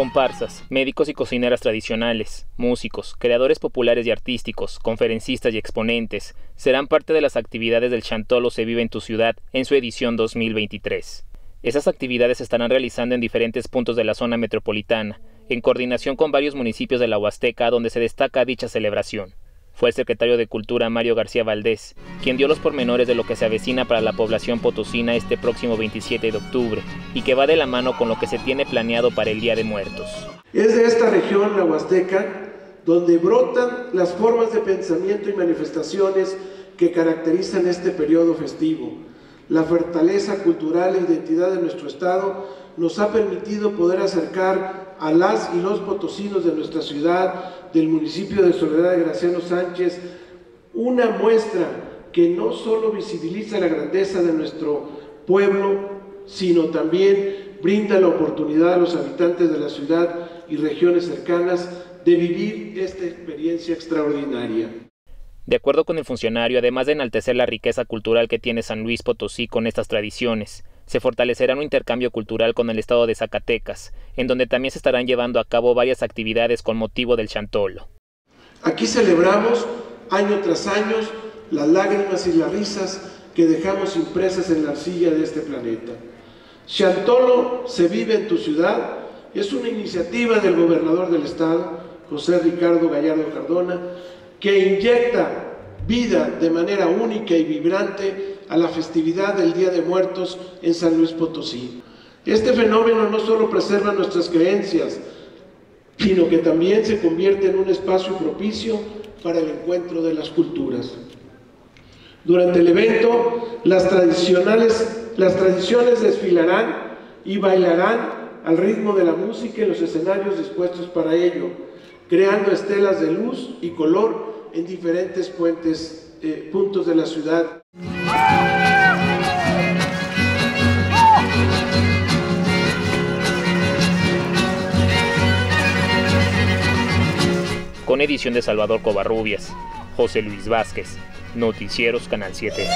Comparsas, médicos y cocineras tradicionales, músicos, creadores populares y artísticos, conferencistas y exponentes serán parte de las actividades del Chantolo Se Vive en tu Ciudad en su edición 2023. Esas actividades se estarán realizando en diferentes puntos de la zona metropolitana, en coordinación con varios municipios de la Huasteca donde se destaca dicha celebración. Fue el secretario de Cultura Mario García Valdés quien dio los pormenores de lo que se avecina para la población potosina este próximo 27 de octubre y que va de la mano con lo que se tiene planeado para el Día de Muertos. Es de esta región, la Huasteca, donde brotan las formas de pensamiento y manifestaciones que caracterizan este periodo festivo. La fortaleza cultural e identidad de nuestro Estado nos ha permitido poder acercar a las y los potosinos de nuestra ciudad, del municipio de Soledad de Graciano Sánchez, una muestra que no solo visibiliza la grandeza de nuestro pueblo, sino también brinda la oportunidad a los habitantes de la ciudad y regiones cercanas de vivir esta experiencia extraordinaria. De acuerdo con el funcionario, además de enaltecer la riqueza cultural que tiene San Luis Potosí con estas tradiciones, se fortalecerá un intercambio cultural con el estado de Zacatecas, en donde también se estarán llevando a cabo varias actividades con motivo del Chantolo. Aquí celebramos año tras año las lágrimas y las risas que dejamos impresas en la arcilla de este planeta. Chantolo se vive en tu ciudad es una iniciativa del gobernador del estado, José Ricardo Gallardo Cardona, que inyecta vida de manera única y vibrante a la festividad del Día de Muertos en San Luis Potosí. Este fenómeno no solo preserva nuestras creencias, sino que también se convierte en un espacio propicio para el encuentro de las culturas. Durante el evento, las, tradicionales, las tradiciones desfilarán y bailarán al ritmo de la música en los escenarios dispuestos para ello, creando estelas de luz y color en diferentes puentes, eh, puntos de la ciudad. Con edición de Salvador Covarrubias, José Luis Vázquez, Noticieros Canal 7.